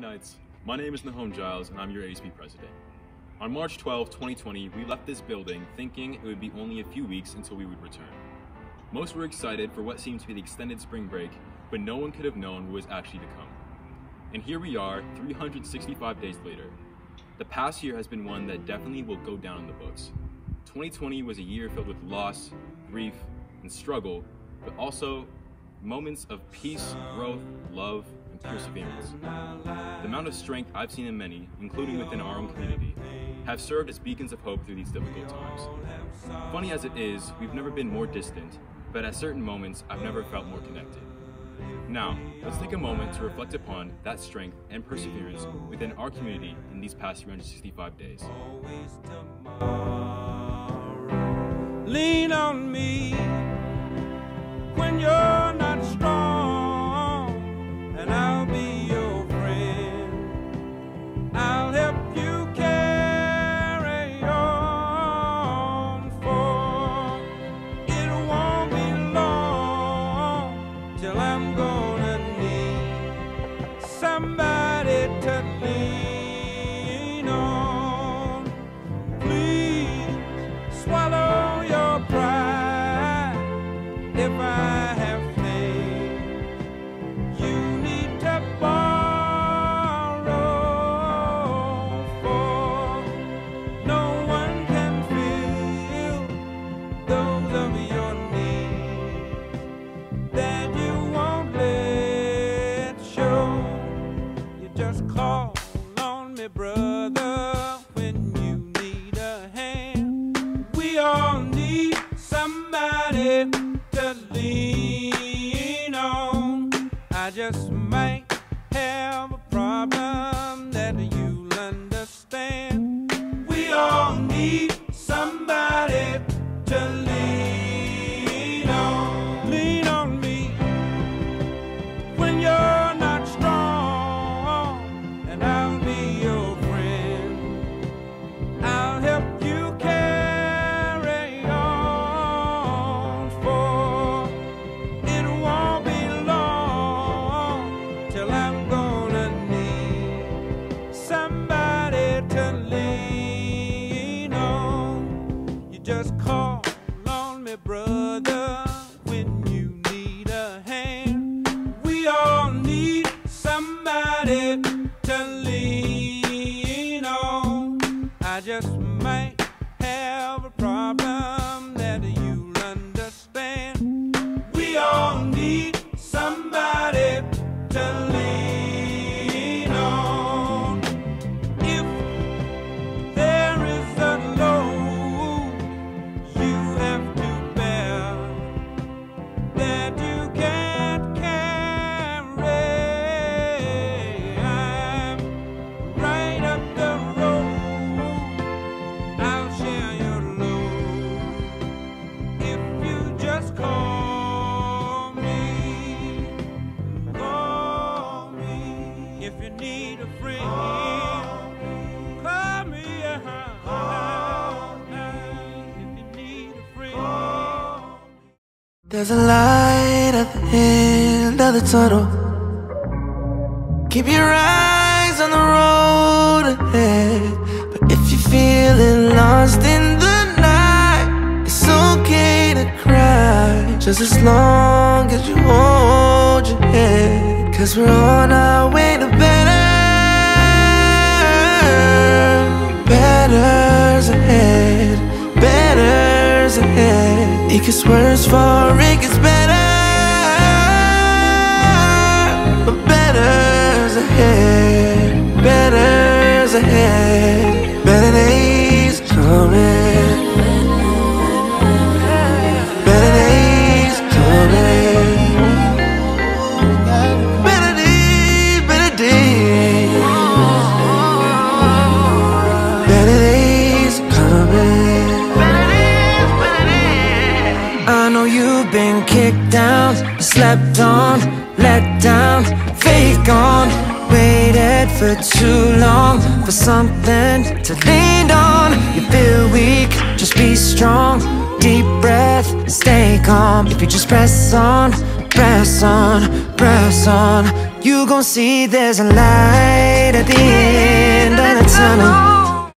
Knights. My name is Nahom Giles, and I'm your ASB president. On March 12, 2020, we left this building thinking it would be only a few weeks until we would return. Most were excited for what seemed to be the extended spring break, but no one could have known what was actually to come. And here we are, 365 days later. The past year has been one that definitely will go down in the books. 2020 was a year filled with loss, grief, and struggle, but also moments of peace, growth, love, perseverance. The amount of strength I've seen in many, including within our own community, have served as beacons of hope through these difficult times. Funny as it is, we've never been more distant, but at certain moments, I've never felt more connected. Now, let's take a moment to reflect upon that strength and perseverance within our community in these past 365 days. Lean on me when you're somebody brother, when you need a hand. We all need somebody to lean on. I just might have a problem that you'll understand. We all need if you need a friend. Call me. uh-huh. If you need a friend. There's a light at the end of the tunnel. Keep your eyes on the road ahead. But if you're feeling lost in the night, it's okay to cry. Just as long as you hold your head. Cause we're on our way It gets worse for it gets better. But better's ahead. Better's ahead. Slept on, let down, faith gone. Waited for too long for something to lean on. You feel weak, just be strong. Deep breath, stay calm. If you just press on, press on, press on, you gon' see there's a light at the end of the tunnel